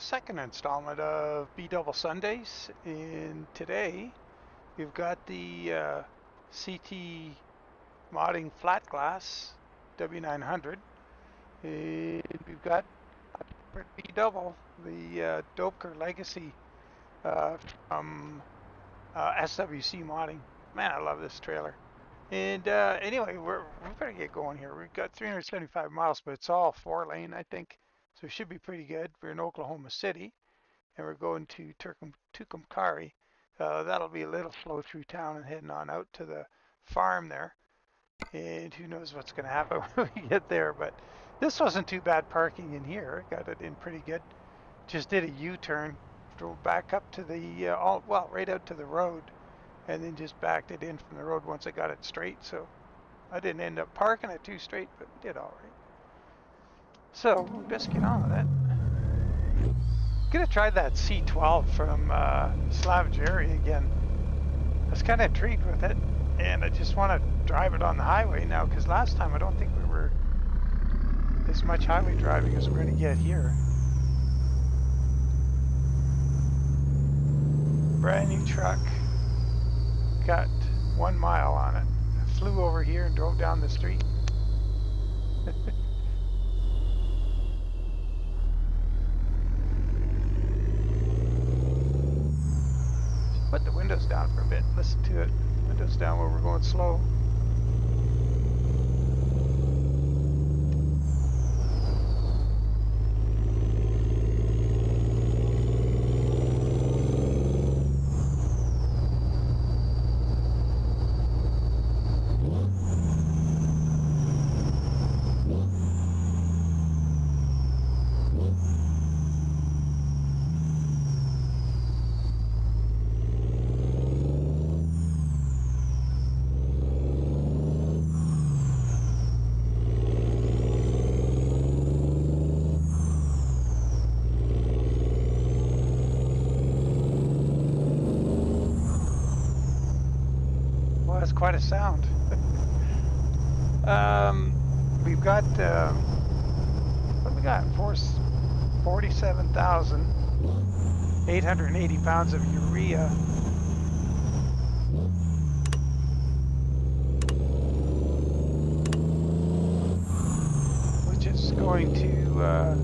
second installment of B Double Sundays. And today we've got the uh, CT modding flat glass W900. And we've got B Double, the uh, Doepker Legacy uh, from uh, SWC modding. Man, I love this trailer. And uh, anyway, we're, we better get going here. We've got 375 miles, but it's all four lane, I think. So it should be pretty good. We're in Oklahoma City, and we're going to Tucumcari. Uh, that'll be a little flow through town and heading on out to the farm there. And who knows what's going to happen when we get there. But this wasn't too bad parking in here. Got it in pretty good. Just did a U-turn, drove back up to the, uh, all, well, right out to the road and then just backed it in from the road once I got it straight. So I didn't end up parking it too straight, but did all right. So we best get on with it. Gonna try that C12 from uh, Slav Jerry again. I was kind of intrigued with it, and I just want to drive it on the highway now because last time I don't think we were as much highway driving as we're gonna get here. Brand new truck got one mile on it. I flew over here and drove down the street. Put the windows down for a bit. Listen to it. Windows down where we're going slow. Well, that's quite a sound. um, we've got, uh, what we got? Four, 47,880 pounds of urea. Which is going to, uh,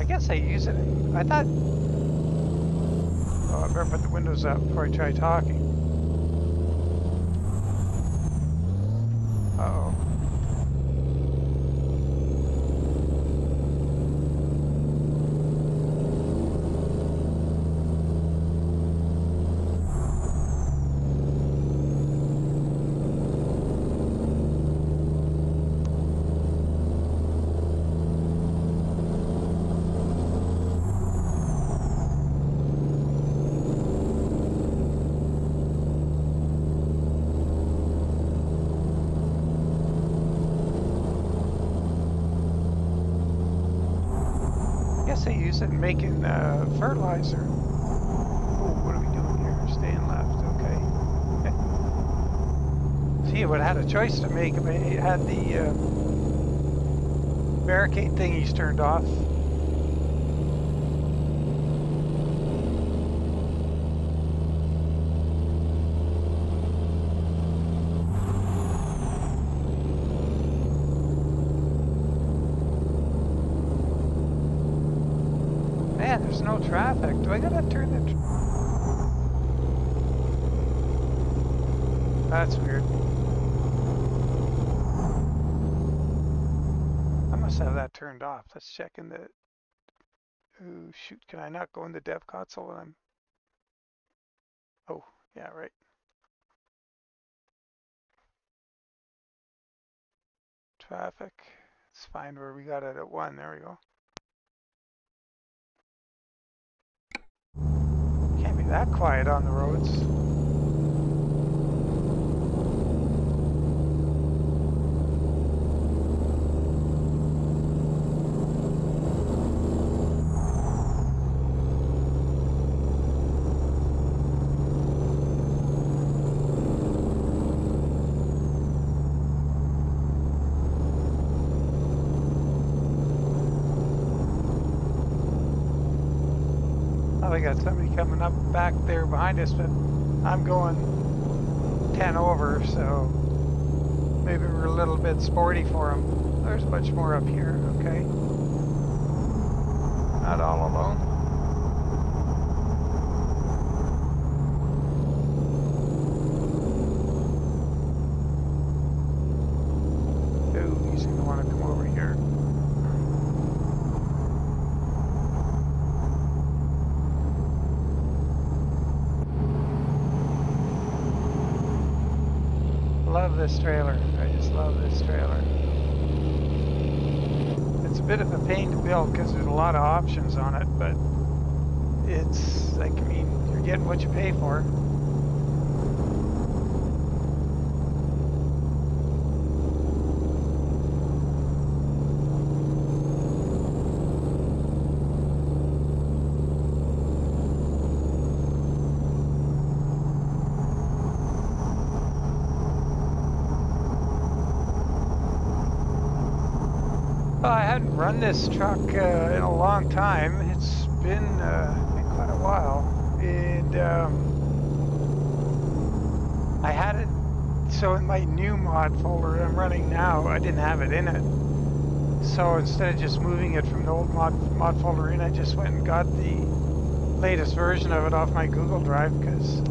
I guess I use it. I thought, oh, I better put the windows up before I try talking. Uh-oh. guess they use it in making uh, fertilizer. Oh, what are we doing here? Staying left, okay. See, it had a choice to make it had the uh, barricade thingies turned off. Man, there's no traffic. Do I gotta turn the... That's weird. I must have that turned off. Let's check in the... Ooh, shoot. Can I not go in the dev console when I'm... Oh, yeah, right. Traffic. Let's find where we got it at 1. There we go. that quiet on the roads. I got something coming up back there behind us, but I'm going 10 over, so maybe we're a little bit sporty for them. There's much more up here, okay. Not all alone. Ooh, he's gonna wanna come over here. Love this trailer. I just love this trailer. It's a bit of a pain to build because there's a lot of options on it, but it's like, I mean, you're getting what you pay for. Well, I hadn't run this truck uh, in a long time. It's been, uh, been quite a while. And um, I had it, so in my new mod folder I'm running now, I didn't have it in it. So instead of just moving it from the old mod, mod folder in, I just went and got the latest version of it off my Google Drive because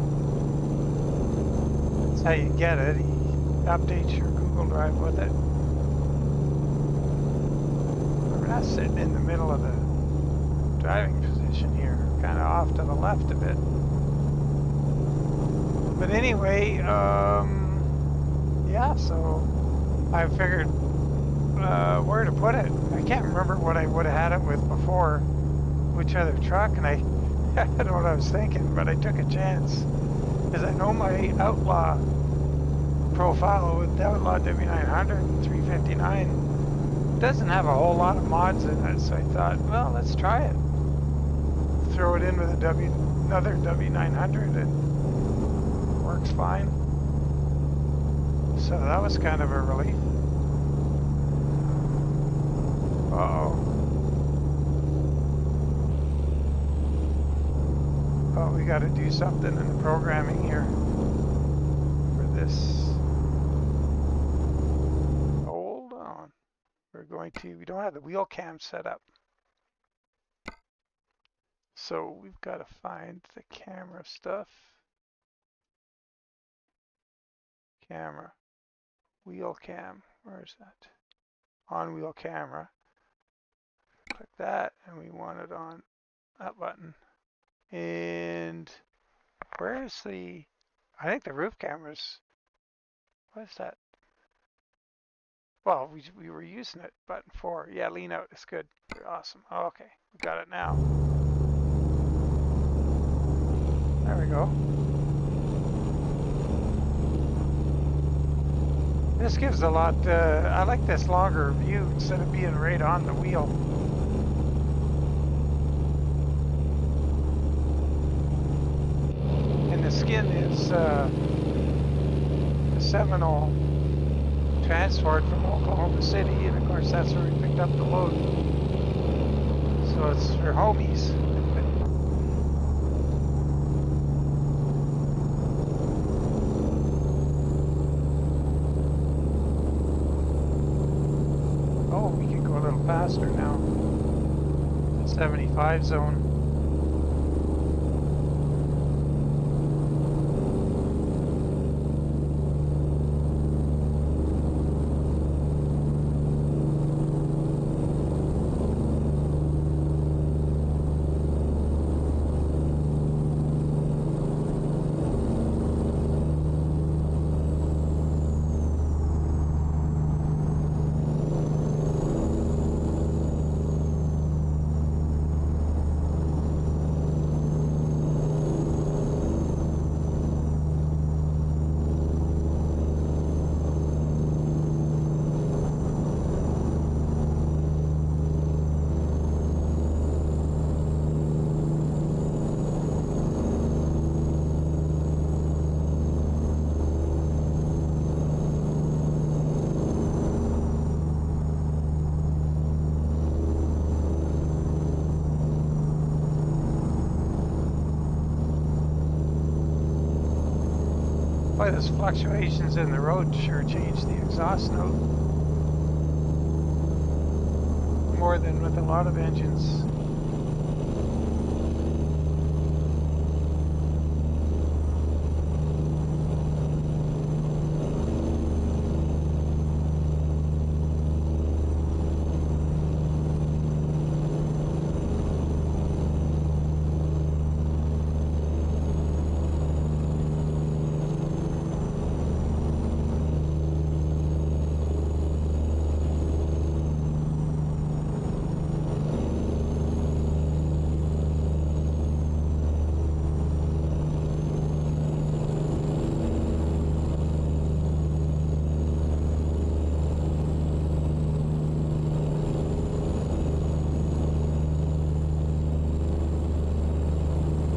that's how you get it. He updates your Google Drive with it. We're sitting in the middle of the driving position here, kind of off to the left a bit. But anyway, um, yeah, so I figured uh, where to put it. I can't remember what I would have had it with before, which other truck, and I, I don't know what I was thinking, but I took a chance. Because I know my Outlaw profile with the Outlaw W900 and 359 doesn't have a whole lot of mods in it, so I thought, well, let's try it. Throw it in with a W, another W900 and works fine. So that was kind of a relief. Uh-oh. Oh, we got to do something in the programming here for this. we're going to, we don't have the wheel cam set up. So we've got to find the camera stuff. Camera. Wheel cam. Where is that? On wheel camera. Click that and we want it on that button. And where is the, I think the roof cameras, what is that? Well, we, we were using it, button four. Yeah, lean out is good. Awesome. okay, we got it now. There we go. This gives a lot, uh, I like this longer view instead of being right on the wheel. And the skin is uh, the Seminole transferred from Oklahoma City, and of course that's where we picked up the load. So it's for homies. oh, we can go a little faster now. 75 zone. Boy, those fluctuations in the road sure change the exhaust note. More than with a lot of engines.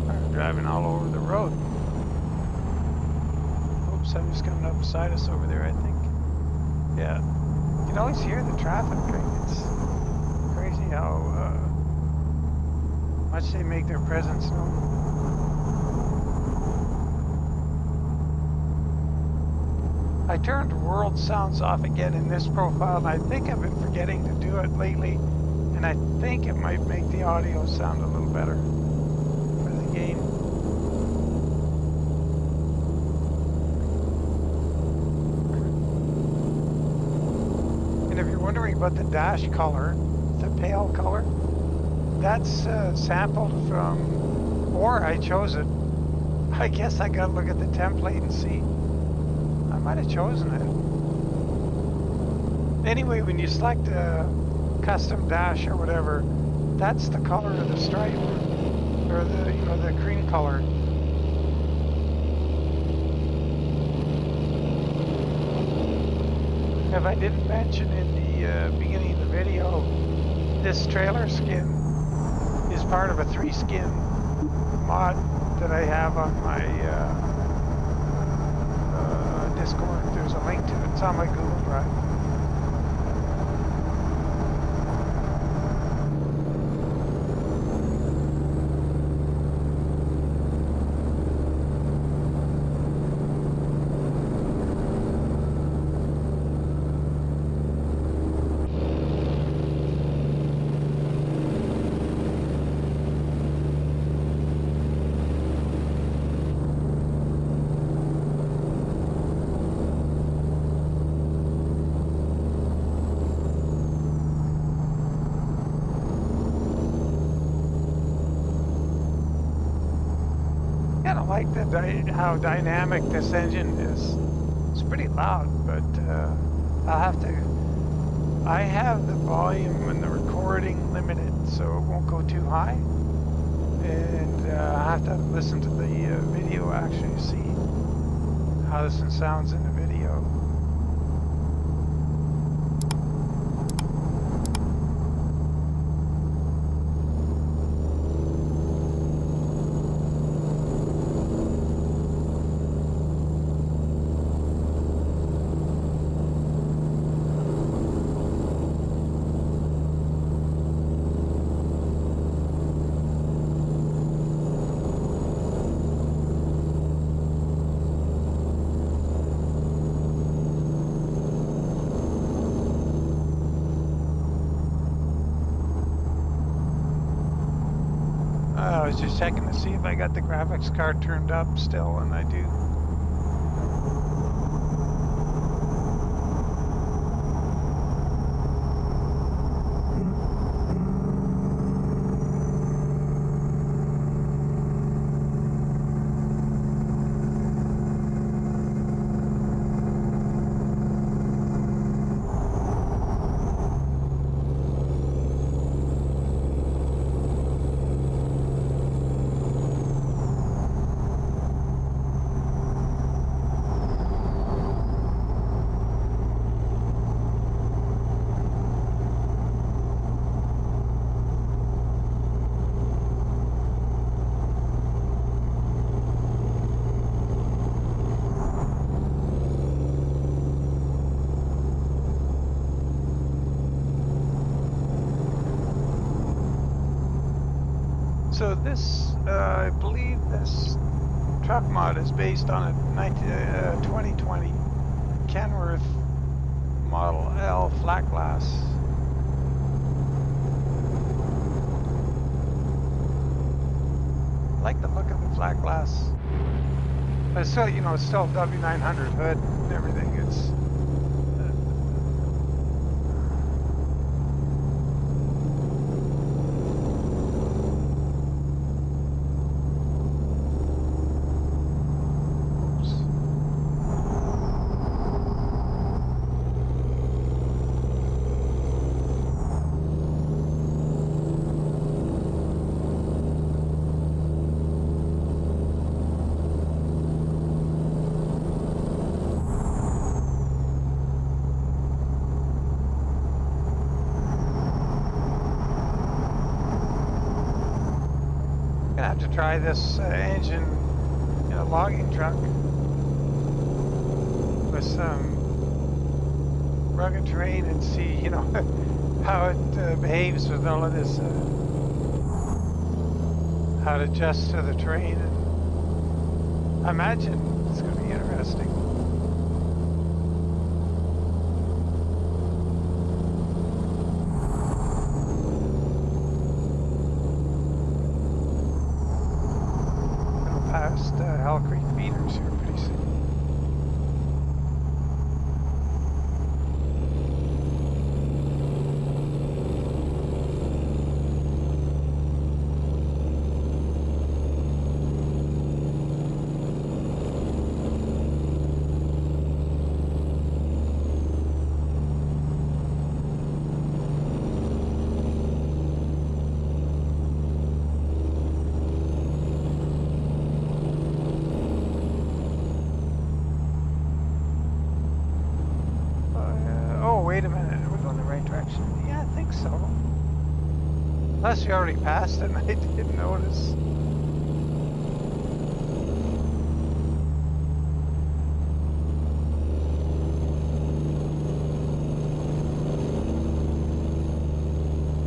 I'm driving all over the road. Oops, somebody's coming up beside us over there, I think. Yeah. You can always hear the traffic. Right? It's crazy how uh, much they make their presence known. I turned world sounds off again in this profile, and I think I've been forgetting to do it lately, and I think it might make the audio sound a little better for the game. And if you're wondering about the dash color, the pale color, that's uh, sampled from, or I chose it. I guess I gotta look at the template and see. I might have chosen it. Anyway, when you select a custom dash or whatever, that's the color of the stripe, or the you know the cream color. If I didn't mention in the uh, beginning of the video, this trailer skin is part of a three skin mod that I have on my uh, uh, Discord. There's a link to it. It's on my Google Drive. kind of like the how dynamic this engine is. It's pretty loud, but uh, I'll have to. I have the volume and the recording limited, so it won't go too high. And uh, I have to listen to the uh, video actually to see how this sounds in the video. Uh, I was just checking to see if I got the graphics card turned up still, and I do. So this, uh, I believe this truck mod is based on a 19, uh, 2020 Kenworth Model L flat glass. I like the look of the flat glass. But still, you know, it's still W900 hood and everything. It's gonna have to try this uh, engine in a logging truck with some rugged terrain and see, you know, how it uh, behaves with all of this, uh, how it adjusts to the terrain. And imagine it's gonna be interesting. Going past uh, Hell Creek feeders here pretty soon. Uh, oh, wait a minute. Are we going the right direction? Yeah, I think so. Unless we already passed and I didn't notice.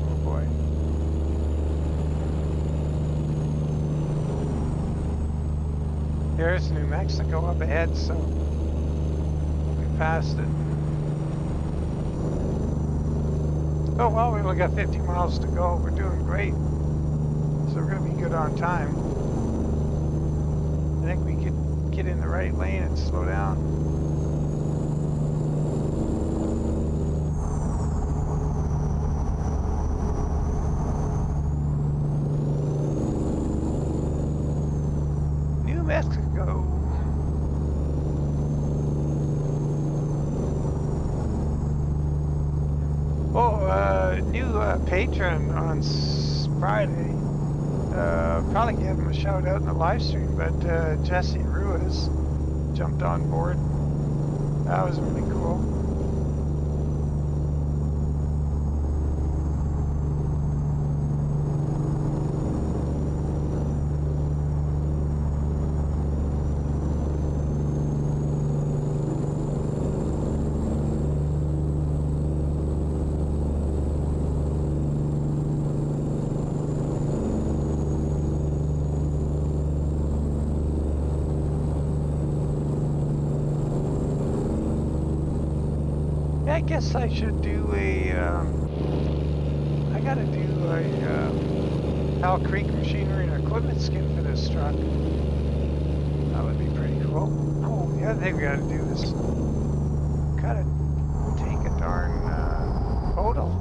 Oh boy. Here's New Mexico up ahead, so we passed it. Oh well, we only got 50 miles to go. We're doing great. So we're going to be good on time. I think we could get in the right lane and slow down. New Mexico. Oh, uh, new uh, patron on Friday. Uh, probably give him a shout out in the live stream, but uh, Jesse Ruiz jumped on board. That was really cool. Yeah, I guess I should do a. Um, I gotta do a um, Hell Creek machinery and equipment skin for this truck. That would be pretty cool. Oh, the other thing we gotta do is gotta take a darn uh, photo.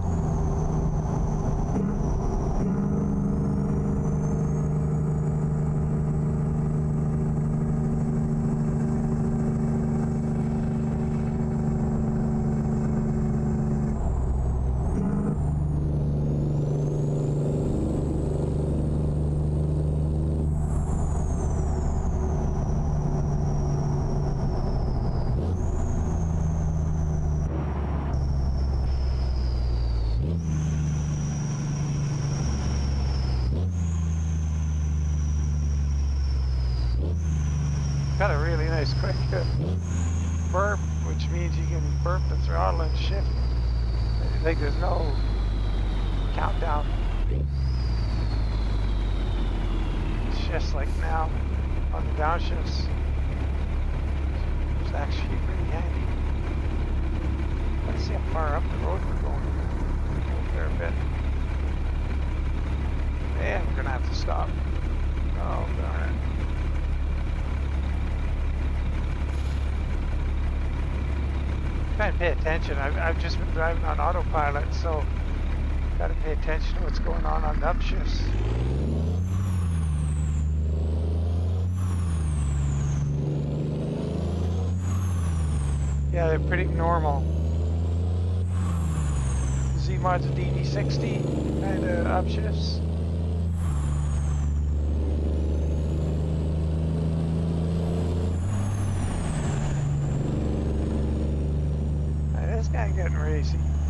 Got a really nice quick burp, which means you can burp the throttle and shift. Like there's no countdown. It's just like now. on the downshifts. It's actually pretty handy. Let's see how far up the road we're going. A bit. And we're gonna have to stop. Oh darn. Trying to pay attention. I've, I've just been driving on autopilot, so gotta pay attention to what's going on on upshifts. Yeah, they're pretty normal. Z-Mod's a DD60 kind of upshifts. Guy getting racy.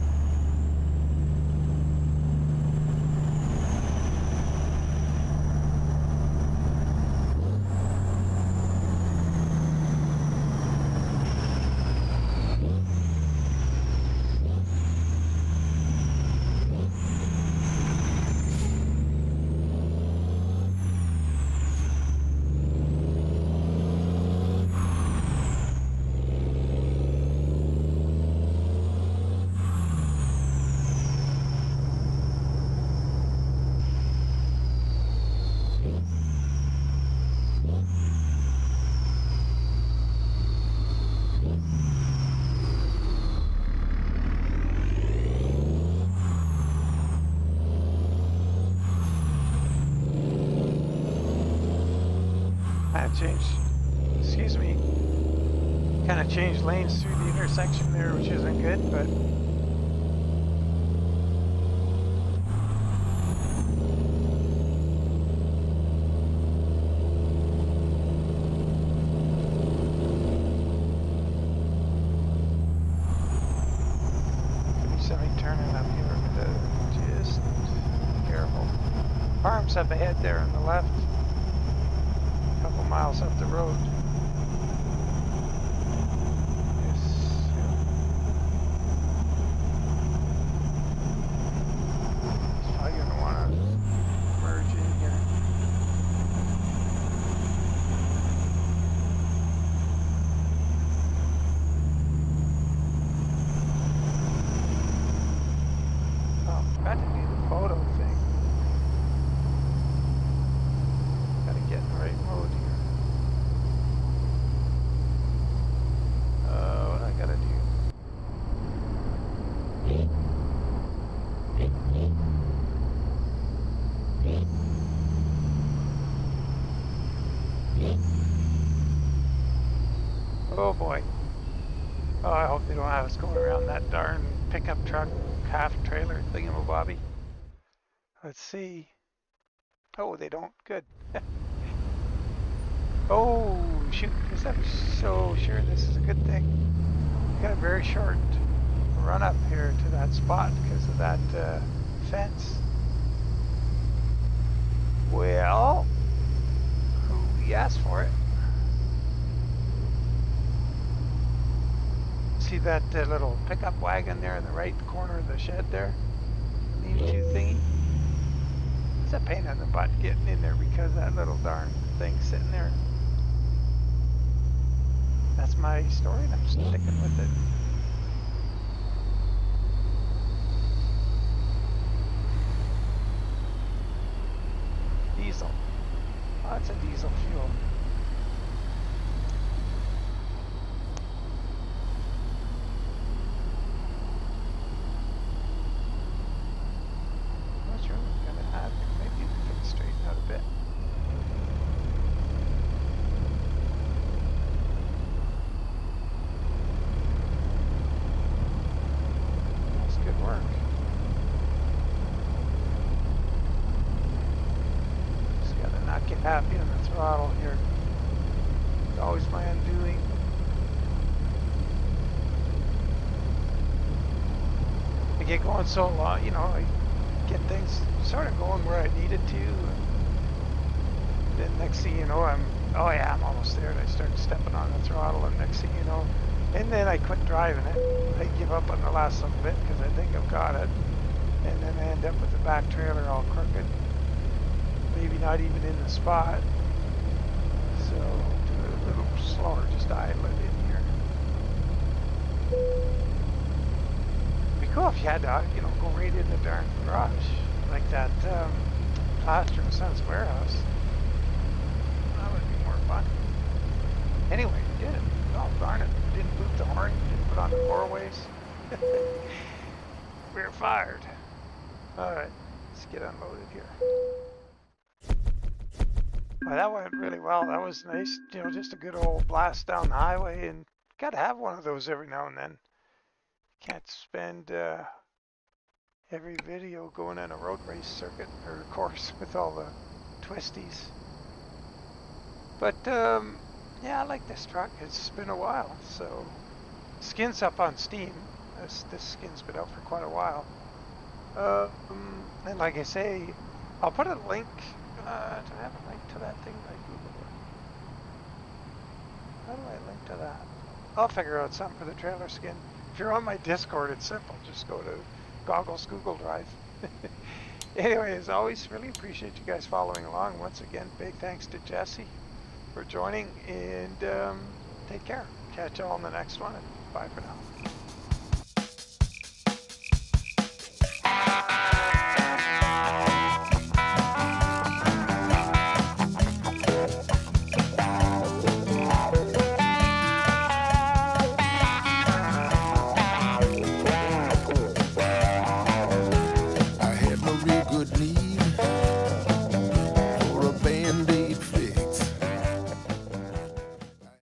Kind of changed, excuse me, kind of changed lanes through the intersection there, which isn't good, but semi turning up here, but uh, just be careful. Farms up ahead there on the left, a couple miles up the road. Yes, yeah. It's probably gonna wanna merge in here. Oh, forgot to do the photo thing. Gotta get in the right mode here. Uh, what I gotta do? Oh boy. Oh, I hope they don't have us going around that darn pickup truck half trailer thingamabobby. Let's see. Oh, they don't. Good. oh, shoot. Because I'm so sure this is a good thing. Got a very short run up here to that spot because of that uh, fence. Well, we asked for it. See that uh, little pickup wagon there in the right corner of the shed there? Lean-to thingy? It's a pain in the butt getting in there because that little darn thing sitting there. That's my story and I'm sticking with it. Diesel. Lots of diesel fuel. Not sure what we're gonna have. Maybe we can straighten out a bit. That's good work. Just gotta not get happy on the throttle here. It's always my undoing. I get going so long, you know, I get things sort of going where I needed to. And then next thing you know, I'm, oh yeah, I'm almost there. And I start stepping on the throttle, and next thing you know, and then I quit driving it. I give up on the last little bit because I think I've got it. And then I end up with the back trailer all crooked. Maybe not even in the spot. So do it a little slower, just idle if you had to, you know, go right in the darn garage, like that um, Plaster and Sons warehouse. That would be more fun. Anyway, you did it. Oh, darn it. Didn't boot the horn, didn't put on the four-ways. We're fired. Alright, let's get unloaded here. Well, that went really well. That was nice. You know, just a good old blast down the highway, and gotta have one of those every now and then. Can't spend uh, every video going on a road race circuit or course with all the twisties. But um, yeah, I like this truck. It's been a while, so skin's up on Steam. This this skin's been out for quite a while. Um, and like I say, I'll put a link. Uh, do I have a link to that thing by Google? How do I link to that? I'll figure out something for the trailer skin. You're on my Discord, it's simple. Just go to Goggles Google Drive. anyway, as always, really appreciate you guys following along. Once again, big thanks to Jesse for joining, and um, take care. Catch you all in the next one, and bye for now.